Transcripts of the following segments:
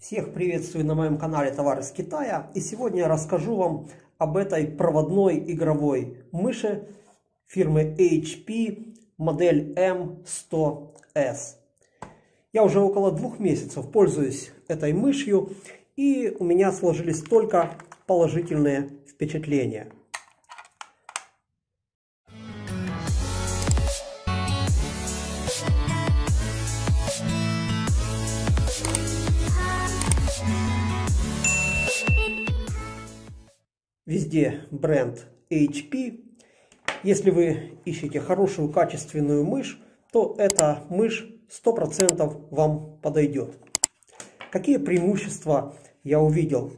Всех приветствую на моем канале Товары с Китая. И сегодня я расскажу вам об этой проводной игровой мыши фирмы HP модель M100S. Я уже около двух месяцев пользуюсь этой мышью и у меня сложились только положительные впечатления. Везде бренд HP. Если вы ищете хорошую качественную мышь, то эта мышь 100% вам подойдет. Какие преимущества я увидел?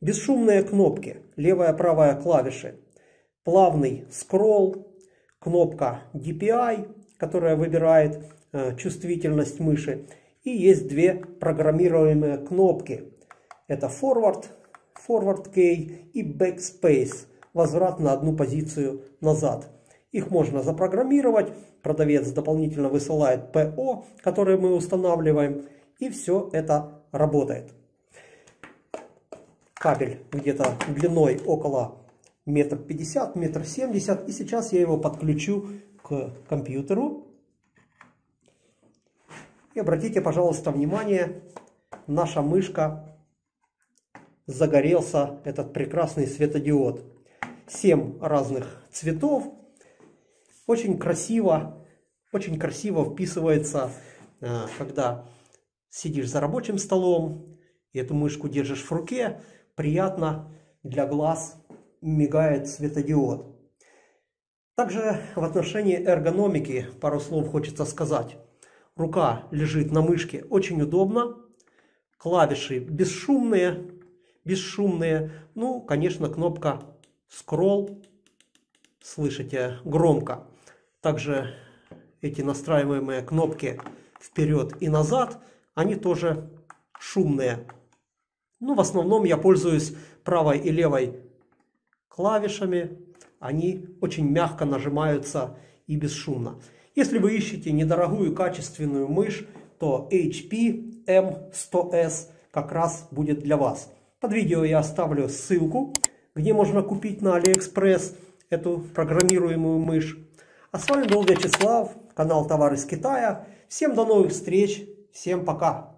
Бесшумные кнопки, левая правая клавиши, плавный скролл, кнопка DPI, которая выбирает э, чувствительность мыши. И есть две программируемые кнопки. Это Forward Forward Key и Backspace, возврат на одну позицию назад. Их можно запрограммировать, продавец дополнительно высылает ПО, которое мы устанавливаем, и все это работает. Кабель где-то длиной около метр пятьдесят, метр семьдесят, и сейчас я его подключу к компьютеру. И обратите, пожалуйста, внимание, наша мышка загорелся этот прекрасный светодиод. Семь разных цветов. Очень красиво, очень красиво вписывается, э, когда сидишь за рабочим столом, и эту мышку держишь в руке, приятно для глаз мигает светодиод. Также в отношении эргономики пару слов хочется сказать. Рука лежит на мышке очень удобно, клавиши бесшумные, бесшумные. Ну, конечно, кнопка Scroll, слышите, громко. Также эти настраиваемые кнопки вперед и назад, они тоже шумные. Ну, в основном я пользуюсь правой и левой клавишами. Они очень мягко нажимаются и бесшумно. Если вы ищете недорогую качественную мышь, то HP M100S как раз будет для вас. Под видео я оставлю ссылку, где можно купить на Алиэкспресс эту программируемую мышь. А с вами был Вячеслав, канал Товары из Китая. Всем до новых встреч, всем пока!